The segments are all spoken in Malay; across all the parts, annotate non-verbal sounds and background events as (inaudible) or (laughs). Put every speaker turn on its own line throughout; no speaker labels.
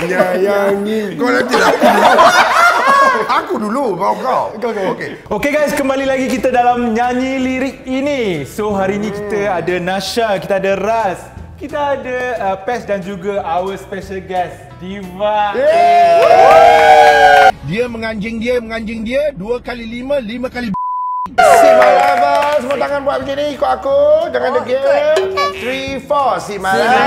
Menyayangi Kau nanti lah Aku dulu Bawa kau
Kau, kau.
Okey
Okey guys, kembali lagi kita dalam nyanyi lirik ini. So hari ini kita ada Nasha, kita ada Raz, kita ada uh, Pes dan juga our special guest Diva.
Dia menganjing dia Menganjing dia Dua kali lima Lima kali
Si Malava, semua tangan buat macam ni ikut aku. Jangan
Oh,
degil.
ikut.
Three, four. Si Malava.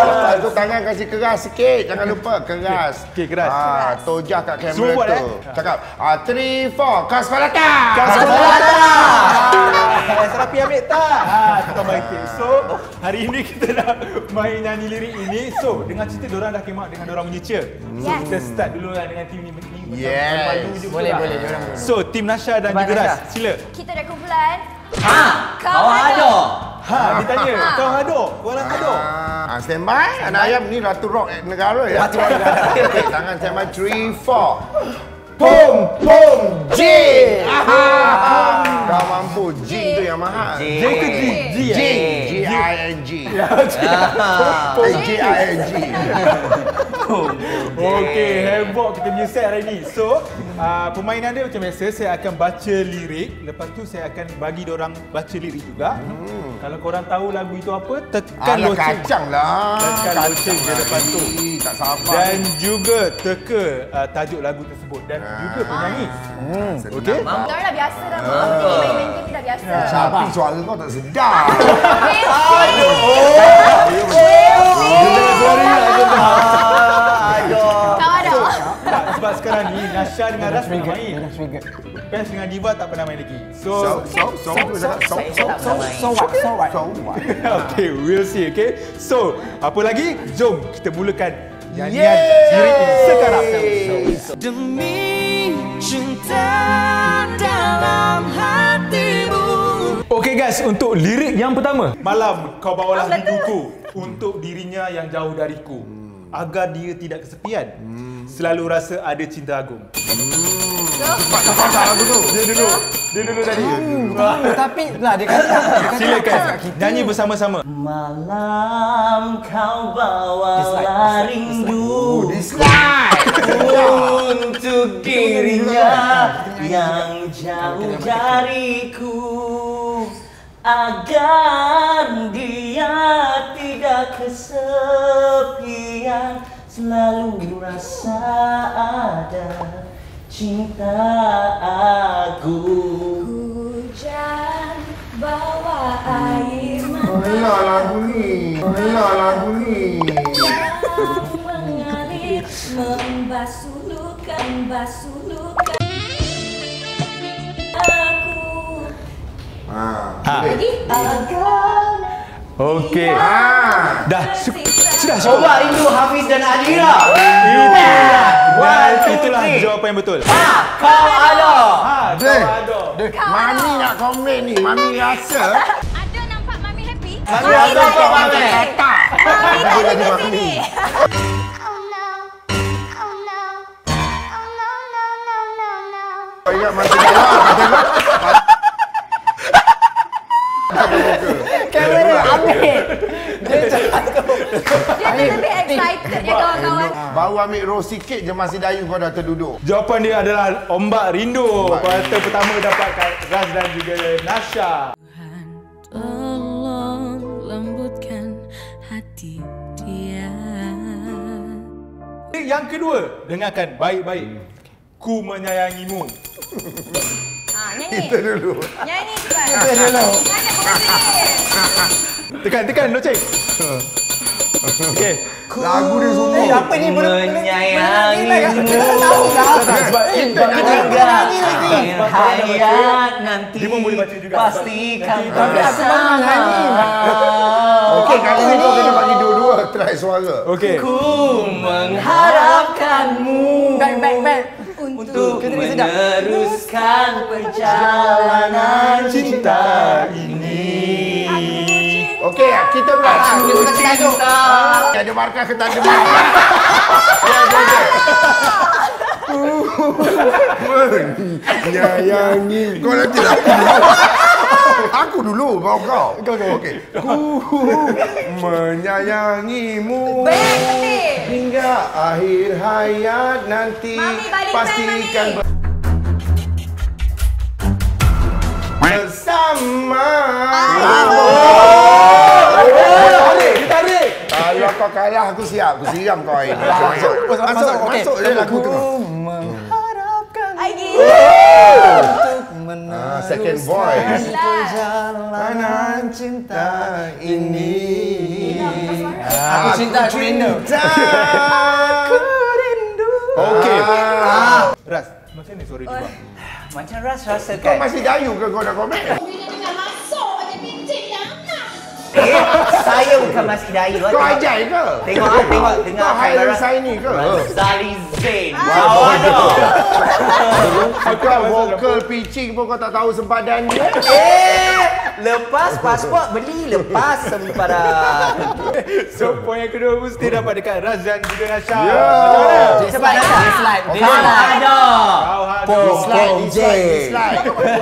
Lepas tu tangan kasih keras sikit. Jangan lupa keras.
Okey, keras.
Ah, tojah kat kamera
buat,
tu.
eh?
Cakap, ah, three, four. Kas Palata.
Kas Palata. Eh, Serapi ambil tak? Ha, tukar main okay. So, hari ini kita nak main nyanyi lirik ini. So, dengan cerita diorang dah kemak dengan diorang punya cheer. So,
yes.
kita start dulu lah dengan tim ni.
Yes.
Boleh, boleh. Lah. boleh.
So, tim Nasha dan
Abang
juga
Ras,
sila.
Kita dah kumpulan.
Ha! Kau ada!
Ha, dia tanya. Ha. Kau ada? Kau nak ada?
Ha, ah, stand by. Anak ayam ni Ratu Rock negara ya. Ratu Rock (laughs) negara. Tangan stand by. 3, 4. Pum Pum J. kau (laughs) mampu J tu yang mahal.
J ke G? Ya,
J.
J
I
N
G. Pum J I N G.
Okey, heboh kita punya set hari ni. So, uh, permainan dia macam biasa, saya akan baca lirik. Lepas tu saya akan bagi orang baca lirik juga. Hmm. Kalau korang tahu lagu itu apa, tekan
Alah
loceng.
kacang lah.
Tekan loceng dia lepas tu.
Tak sabar.
Dan juga teka uh, tajuk lagu tersebut dan juga penyanyi.
Hmm.
Okey?
Orang dah biasa dah. Mak. Kita main-main game ni dah biasa.
Tapi suara kau tak sedap.
Kau ada.
Tak, sebab sekarang Nasha dengan Ras pernah main. Pes dengan Diva tak pernah main lagi.
So,
So,
so, so, so, so, so, so,
So what? So what?
so, what?
okay, we'll see, okay? So, apa lagi? Jom kita mulakan nyanyian ini sekarang.
Demi cinta dalam hatimu
Okay guys, untuk lirik yang pertama. Malam kau bawalah rinduku untuk dirinya yang jauh dariku. Agar dia tidak kesepian. Selalu rasa ada cinta agung.
Pasal lagu tu.
Dia dulu. Dia dulu tadi. (laughs)
Tapi lah dia kata. dia kata
Silakan. Nyanyi bersama-sama.
Malam kau bawa rindu (laughs) Untuk dirinya yang jauh dariku Agar dia tidak kesepian Selalu rasa ada cinta aku
Hujan bawa air
Alah lagu ni. Alah lagu ni.
yang mengalir membasuh luka membasuh luka aku
Ha.
jadi agar
Okey.
Ah.
Dah su- sudah cukup.
Coba rindu Hafiz dan Adira
Dan itulah
three.
jawapan yang betul.
Ha, kau ada
Ha,
Deh.
kau ada.
Mami nak komen ni. Mami rasa. (laughs)
ada nampak mami happy
Mami rasa kau mami
Tak.
mami tak ada
mami.
sini
Oh no. Oh no. Oh no, no, no, no, no.
Kau ingat masa dalam.
Kamera ambil. Dia jatuh.
dia tu lebih excited ya kawan-kawan
Baru ambil roll sikit je masih dayu kau dah terduduk.
Jawapan dia adalah ombak rindu. Kuarter pertama dapatkan Raz dan juga Nasha.
Tolong lembutkan hati dia
Yang kedua, dengarkan baik-baik. Ku menyayangimu.
ha nyanyi (laughs)
Kita dulu.
nyanyi cepat
Dia dulu.
Tekan, tekan, loceng. Okey.
Lagu dia semua.
Eh, apa ni
Sebab
Kita nak
Hingga akhir hayat nanti
Dia pun boleh baca juga.
Pasti kau
Tapi aku baru nyanyi. (laughs)
Okey, kali ni kau kena bagi dua-dua try suara.
Okey.
Ku mengharapkanmu
Back, back, back.
Untuk meneruskan perjalanan cinta ini
Kita
tak tajuk.
Ada markah ke tak ada markah? Ya, ya, ya. Menyayangi. Kau nanti lah. Aku dulu baru kau. Kau kau. Okey. Ku menyayangimu hingga akhir hayat nanti.
Mami,
pastikan
Mami.
bersama.
Tarik.
Kalau kau kalah aku siap. Aku siram kau ni. Masuk, masuk, masuk, masuk,
Okey.
masuk je lagu tengah.
mengharapkan
Ai gila.
untuk
Ah, second voice.
perjalanan cinta ini.
Aku
cinta, aku rindu.
Okey.
Ah.
Ras, macam ni suara dia bang?
Macam ras rasa
Kau
kan
masih dayu ke kau nak komen?
Eh, saya bukan Mas Hidayah
Kau ajai ke?
Tengok ah, tengok dengar
Kau hire
kamera.
saya ni ke?
Zali Zain
Wow, Kau vokal pitching pun kau tak tahu sempadan dia.
Eh Lepas pasport beli Lepas sempadan
So, poin yang kedua mesti dapat dekat Raz dan juga Nasha.
Ya.
Macam mana?
Cepat dah
Dislike, dislike.
ada
Kau ada.
Dislike,
J.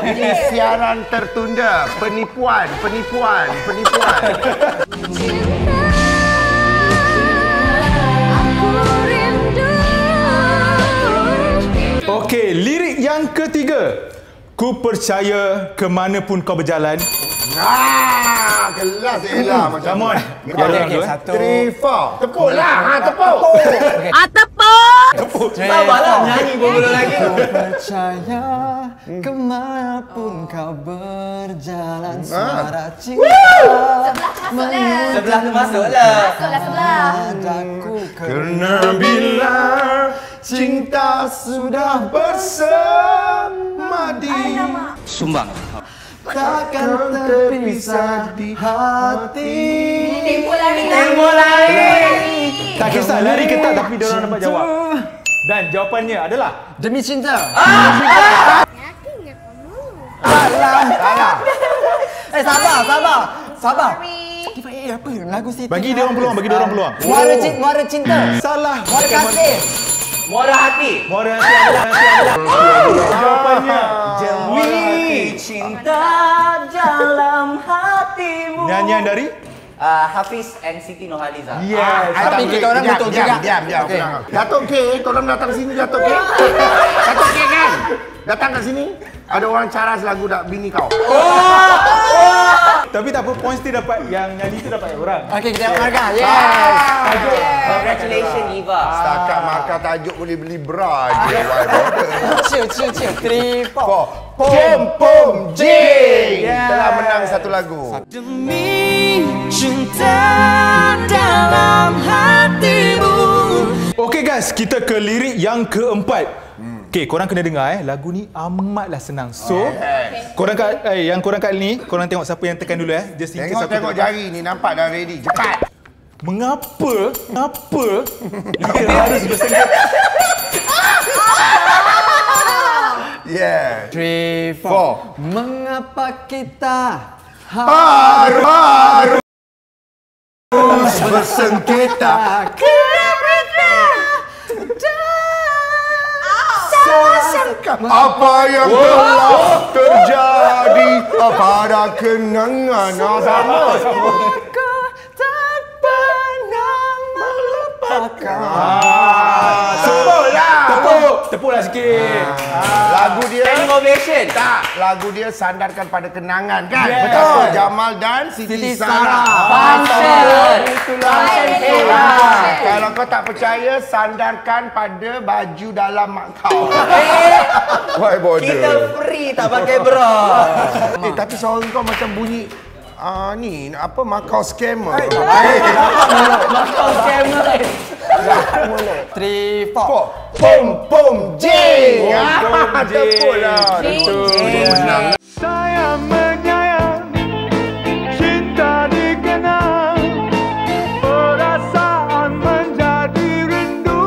Ini siaran tertunda. Penipuan, penipuan, penipuan.
Okey, lirik yang ketiga. Ku percaya kemanapun kau berjalan.
Ah, kelas Ella macam
Come on.
okey,
dulu, eh.
satu.
Three, four. Tepuk lah. Ha, tepuk.
Sabarlah nyanyi pun belum lagi
Percaya kemanapun kau berjalan Suara cinta
Masuklah.
Sebelah tu masuklah
Masuklah sebelah.
Ke
Kerana bila cinta sudah bersama di
Takkan terpisah di hati
Tempoh lari.
Tempoh lari.
Tak kisah lari ke tak tapi dia orang dapat jawab. Dan jawapannya adalah
Demi cinta
Salah.
Eh sabar, sabar Sabar eh apa lagu situ
bagi dia orang peluang, bagi dia orang peluang.
Muara cinta, muara cinta
Salah.
Muara kasih
Muara hati
Muara hati adalah hati. Jawapannya
Demi cinta dalam hatimu
nyanyian dari
uh, Hafiz and Siti Nurhaliza
Yes.
Tapi kita orang betul
diam,
juga.
Diam, diam, diam. Datuk K, tolong datang sini Datuk K. (laughs) Datuk K kan? Datang kat sini. Ada orang caras lagu dak bini kau.
Tapi tak apa, points dia dapat yang nyanyi tu dapat orang.
Okey kita markah. Yes.
Congratulations Eva
Setakat markah tajuk boleh beli bra je.
Chill, chill, chill. Three, four.
Four. Pom Pom J telah menang satu lagu.
Demi cinta dalam hatimu.
Okey guys, kita ke lirik yang keempat. Okey, korang kena dengar eh. Lagu ni amatlah senang. So, korang kat eh, yang korang kat ni, korang tengok siapa yang tekan dulu eh. Just in case
Tengok
siapa
tengok
terlepas.
jari ni nampak dah ready. Cepat.
Mengapa? Mengapa? Dia harus bersengketa.
Yeah.
Three, four Mengapa kita
baru bersengketa. Apa yang telah terjadi? Pada kenangan? Ah, sama.
Tak pernah melupakan
Tepuk. Lah
Tepuk, tepuklah sikit.
Lagu dia
Standing ovation.
Tak. Lagu dia sandarkan pada kenangan kan?
Yeah.
betul. Jamal dan Siti,
Siti
Sarah.
Function
itulah kalau kau tak percaya sandarkan pada baju dalam mak kau. Why bother?
Kita free tak pakai bra
eh, tapi suara kau macam bunyi Ah ni apa Macau scammer. (laughs)
Kau scammer
Three, four
Pom pom J.
Pom
Ah,
J.
tepuklah.
J.
Menang.
Saya menyayang cinta dikenal perasaan menjadi rindu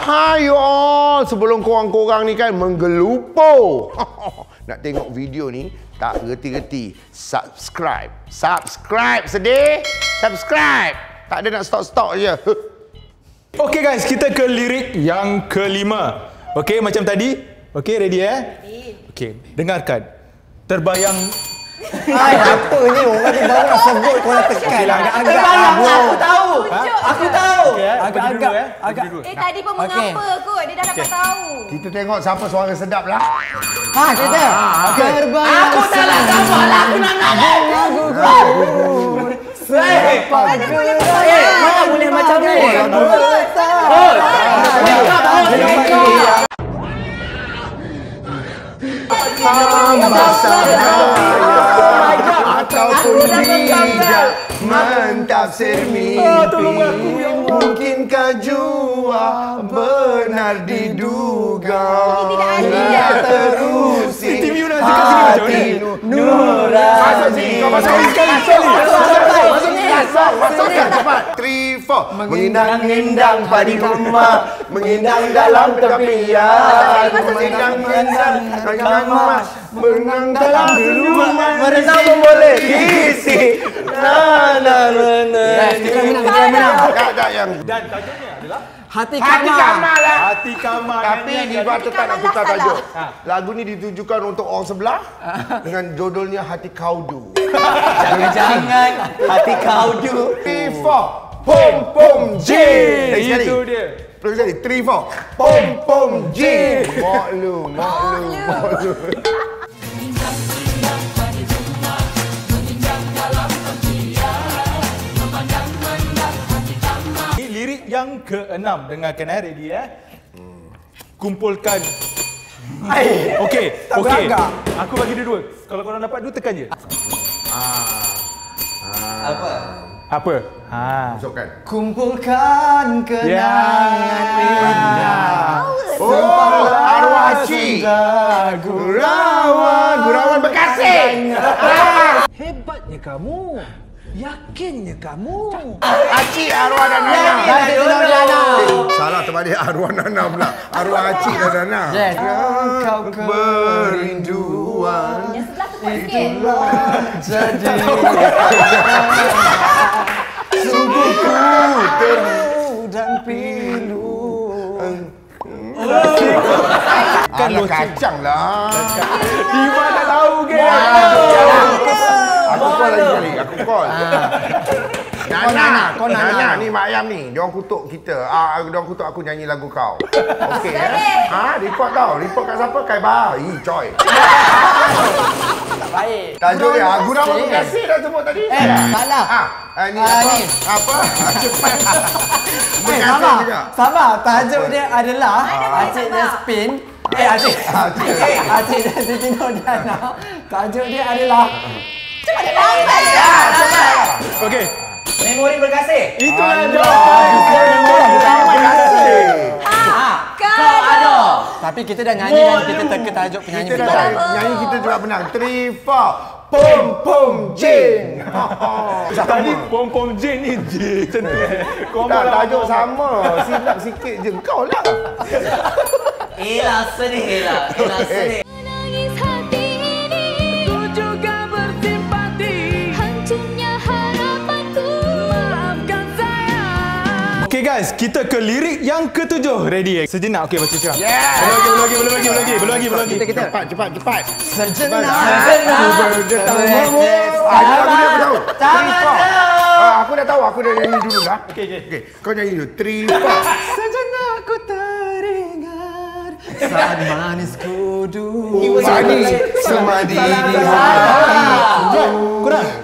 Hai all, sebelum korang-korang ni kan menggelupur. (laughs) Nak tengok video ni, tak reti-reti. Subscribe. Subscribe sedih. Subscribe. Tak ada nak stok-stok je. (laughs)
Okey guys, kita ke lirik yang kelima. Okey, macam tadi. Okey, ready eh? Ready. Okey, dengarkan. Terbayang
Hai, apa ni? Orang ni baru nak sebut kau nak tekan lah. Agak-agak
Memang
lah, bro.
aku tahu.
Tunjuk
Aku tahu.
Okey, eh.
Agak-
Bagi dulu,
agak-
eh.
Agak-
dulu.
Eh tadi pun
Okey.
mengapa kot? Dia dah dapat tahu.
Kita tengok siapa suara sedap lah.
Ha, kita. Terbayang
Aku tak nak sama lah. Aku nak nak.
lagu kau.
Boleh
gerak.
Eh, mana boleh macam ni?
Oh,
Hamba sahaya ataupun tidak mentafsir mimpi. Mungkinkah jua benar diduga?
Tidak adil.
Ia terusi
Tim you nak cakap sini macam ni?
hati nurani Masuk sini kau masuk sini sekali sekali Masuk sini Masuk Masukkan cepat. 3, 4 Mengindang-indang padi rumah. Mengindang dalam tepian. Mengindang-indang Dalam emas Berenang dalam rumah. Merenang pun boleh Isi Na na na na
kita menang, kita menang.
Tak tak yang
Dan tajuknya adalah
Hati
Hati
kamar.
kamar lah
Hati Kamar.
Tapi di bawah tetap nak putar tajuk. Lagu ni ditujukan untuk orang sebelah (laughs) Dengan judulnya Hati Kaudu
Jangan hati kau du.
3, 4 Pom pom J Lagi sekali
Itu dia.
Terus sekali 3, 4 Pom pom J Maklum Maklum Maklum
Ini lirik yang keenam dengarkan eh ready eh. Kumpulkan. Okey,
Tak
okey. Aku bagi dia dua. Kalau korang dapat dua tekan je.
Apa?
Apa? Ha.
Masukkan
Kumpulkan
Ya.
kenangan
Oh Arwah Cik Gurawan Gurawan Bekasi
Hebatnya kamu. Yakinnya kamu.
Acik Arwah dan Nana. Salah terbalik Arwah Nana pula Arwah Acik dan Nana
Yes. Kau
Berinduan
Sikit.
jadi
Sungguhku ter
dan pilu.
Alah kacang lah
Diva tak tahu ke?
Aku call lagi sekali Aku call Nana,
Nana, kau Nana.
Nana ni Mak Ayam ni Diorang kutuk kita ah, Diorang kutuk aku nyanyi lagu kau (laughs) Okey eh Ha, report tau Report kat siapa? Kai Bahar Ih, coy
Tak baik.
Tajuk dia ah, Gurawan
Yes.
Bekasi dah sebut tadi
Eh, salah.
Ah, ah, ni
Ah,
apa?
ni.
Apa? Cepat (laughs)
Eh, sabar.
juga
Sabar. Tajuk dia adalah
boleh
Acik
sabar.
dan Spin. Eh, Acik. (laughs)
Acik.
Acik dan Siti Nordana. Tajuk dia adalah
Okey.
Memori berkasih.
Itulah jawapan.
Bekasi
Kau ada.
Tapi kita dah nyanyi dan kita teka tajuk penyanyi
Kita
kita.
dah nyanyi kita juga menang 3, 4 Pom pom jing (laughs)
Tadi pom-pom Jane ni je. Macam tu eh. Kau
Tak,
malah
tajuk sama. Silap sikit je. Kau lah.
Elah sedih lah. Elah sedih.
Okey guys, kita ke lirik yang ketujuh. Ready? Sejenak. Okey, baca sekarang.
Yeah.
Belum lagi, belum lagi, belum lagi, belum lagi, belum lagi.
Kita, kita. Cepat, cepat, cepat.
Sejenak.
Lagu dia aku tahu. Three, four. Ah, aku dah tahu. Aku dah nyanyi dulu lah.
Okey, okey.
Kau nyanyi dulu. Three, four. (laughs)
Sejenak saat manisku dulu.
Sani, semadi di hatiku.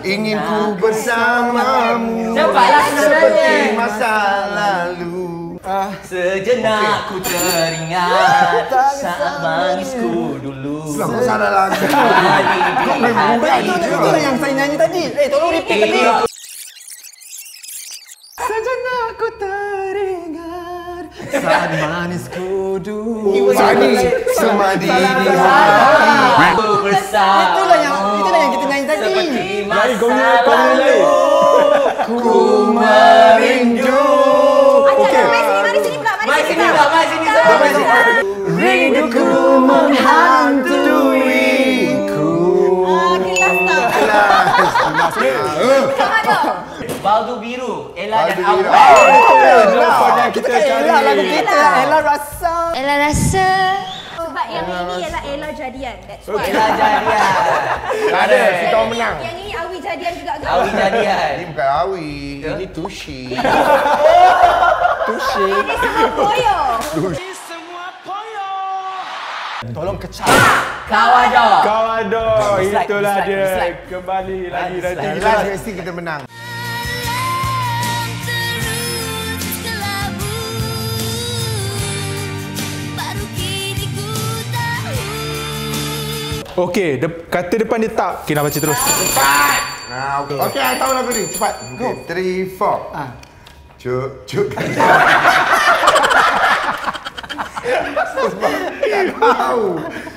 Ingin ku bersamamu.
Cepatlah
Seperti masa lalu.
Sejenak ku teringat saat manisku dulu.
Sebab kau salah lagu.
Kau
memang bukan.
Itu itulah yang saya nyanyi tadi. Eh, tolong repeat tadi. Sejenak ku teringat saat manisku dulu.
Sani, semadi di hatiku.
bersama.
Itulah yang itulah yang kita nyanyi tadi.
Seperti masa
lain.
Ku merindu.
Ajak mari sini, mari sini pula.
Mai sini
pula.
pula, mai sini
tak.
Rinduku menghantuiku.
Baldu biru, Ella dan
Baldu biru.
Awal.
Jawapan yang
Kita
kita
kan
cari.
Ella lagu kita. Ella rasa.
Ella rasa
Sebab yang ini ialah Ella jadian. That's why.
Ella jadian.
Tak ada, kita orang menang.
Yang ini Awi jadian juga ke?
Awi jadian.
Ini bukan awi, ini (laughs) tushi.
Ini semua poyo.
Tolong kecap.
Ada. Dislike,
Itulah dia. Kembali lagi nanti.
Jelas mesti kita menang.
Okey, de- kata depan dia tak. Okey, nak baca terus.
Nah, okey. Okey, I tahu lagu ni. Cepat. Okey, three, four.
Ah.
Cuk, cuk. Sebab tak tahu.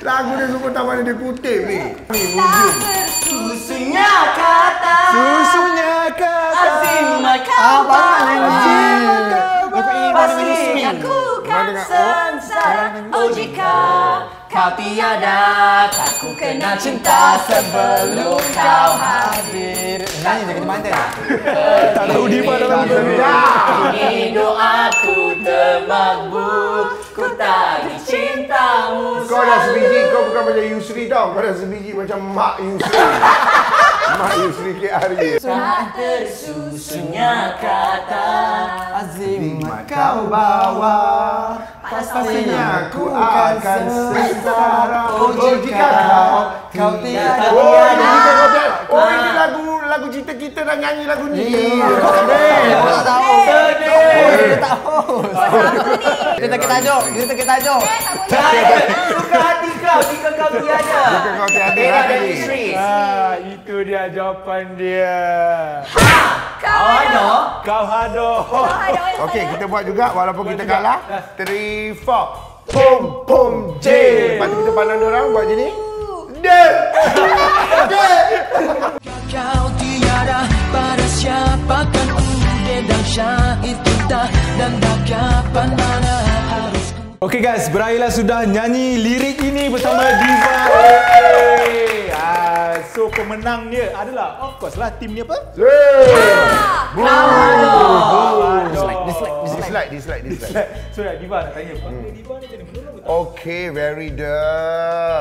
Lagu dia semua tak mana dia kutip ni. Ni, hujung.
Susunya kata.
Susunya kata.
Azim
Abang
maka.
Aku ingin
Pasti aku kan
Mana-
sengsara Oh jika kau tiada Aku kena cinta sebelum kau hadir
Nyanyi je kena mantan.
Tak tahu di mana dalam lagu ni.
Kini doaku termakbul Ku tagih cintamu
Kau dah sebiji, kau bukan macam Yusri tau. Kau dah sebiji macam Mak Yusri. (laughs) Mak Yusri ke hari.
Tak tersusunnya kata
Azim
Kau bawa Pastinya aku akan sengsara Oh jika kau
Kau tiada.
Oh ini kita kau tiada Oh ini lagu lagu cerita kita dah nyanyi lagu ni.
Aku tak tahu. Dia tak host. Dia tak tajuk. Dia tak tajuk.
Suka hati kau. Jika kau tiada.
Jika kau tiada
Era dan
Ah, itu dia jawapan dia.
Kau ada.
Kau hado.
Okey kita buat juga walaupun kita kalah. 3 4 Pum pum J. Lepas tu kita pandang orang buat je ni Dek
Kau tiada pada siapakan ude dan syair kita dan tak kapan mana harus
Okey guys, berakhirlah sudah nyanyi lirik ini bersama Diva. Ah, so pemenangnya adalah of course lah tim ni apa?
Dislike dislike dislike dislike
So ya, Diva nak tanya. Hmm. Diva ni macam mana?
Okey, very the,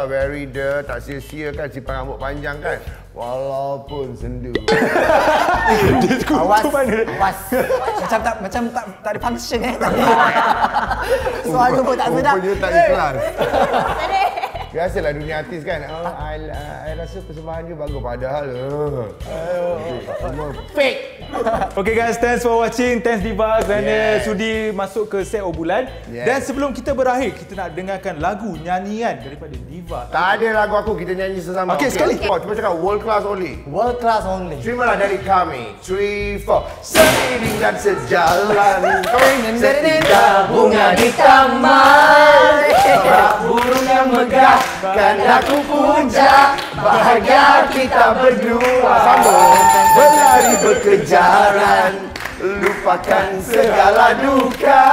very the. Tak sia-sia kan simpan rambut panjang kan. Walaupun sendu. (laughs)
Awas. Awas. Macam tak macam tak tak ada function eh. (laughs) Suara pun tak sedap.
Rupanya tak ikhlas. Biasalah dunia artis kan. Oh, I, I rasa persembahan dia bagus padahal. Uh, semua fake. (laughs)
Okay guys, thanks for watching. Thanks Diva kerana
Yes.
sudi masuk ke set Obulan.
Yes.
Dan sebelum kita berakhir, kita nak dengarkan lagu nyanyian daripada Diva.
Tak ada lagu aku kita nyanyi sesama.
Okey, sekali.
Oh, cuba cakap world class only.
World class only.
Terimalah dari kami. 3 4 Seiring dan sejalan Setika bunga di taman Bak burung yang megahkan aku puncak Bahagia kita berdua Sambung Berlari berkejaran Lupakan segala duka.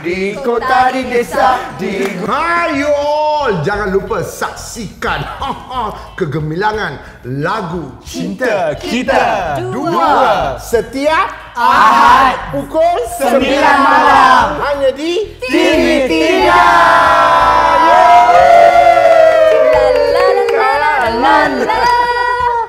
Di kota, di desa, di all. Jangan lupa saksikan (laughs) Kegemilangan lagu Cinta
kita.
Dua. Setiap Ahad. Pukul sembilan malam. Hanya di TV3 La la la la la la la